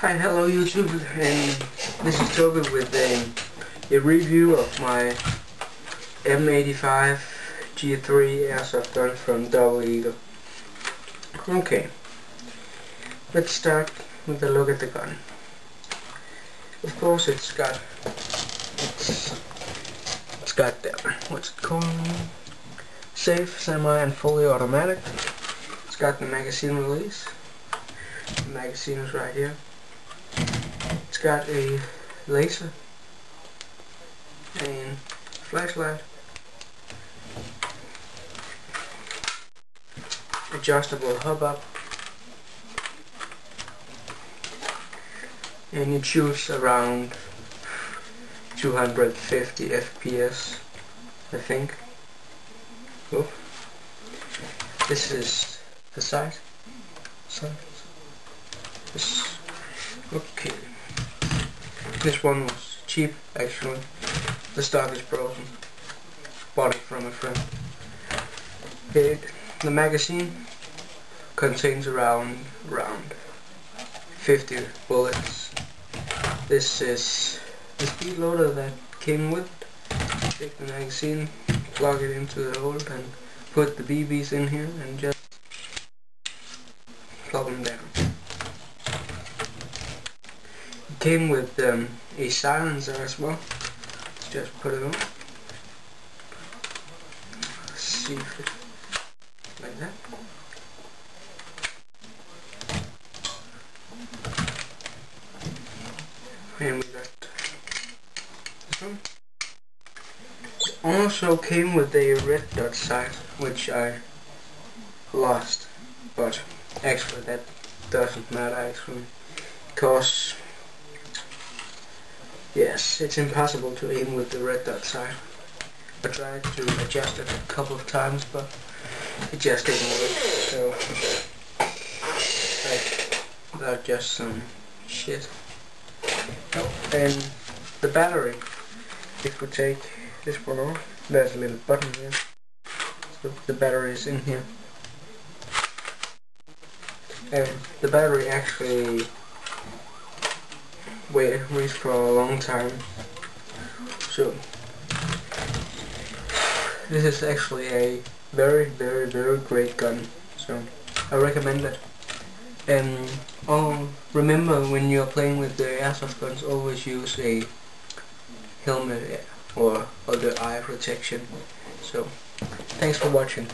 Hi, hello YouTube, and this is Toby with a, a review of my M85 G3 airsoft gun from Double Eagle. Okay, let's start with a look at the gun. Of course, it's got it's it's got the, what's it called? Safe, semi, and fully automatic. It's got the magazine release. The magazine is right here got a laser and flashlight, adjustable hop up, and it shoots around 250 FPS, I think. Oh. This is the size. size. This. Okay. This one was cheap, actually. The stock is broken. Bought it from a friend. It, the magazine contains around around 50 bullets. This is the speed loader that came with. Take the magazine, plug it into the hole, and put the BBs in here, and just plug them down came with um, a silencer as well. Let's just put it on. Let's see if it like that. And we got this one. Also came with a red dot sight, which I lost, but actually that doesn't matter actually, because Yes, it's impossible to aim with the red dot sight. I tried to adjust it a couple of times, but it just didn't work, so like, that's just some shit. Oh, and the battery, if we take this one off, there's a little button here, so the battery is in here. And the battery actually wait waits for a long time. So this is actually a very very very great gun. So I recommend it. And oh, remember when you're playing with the airsoft guns, always use a helmet or other eye protection. So thanks for watching.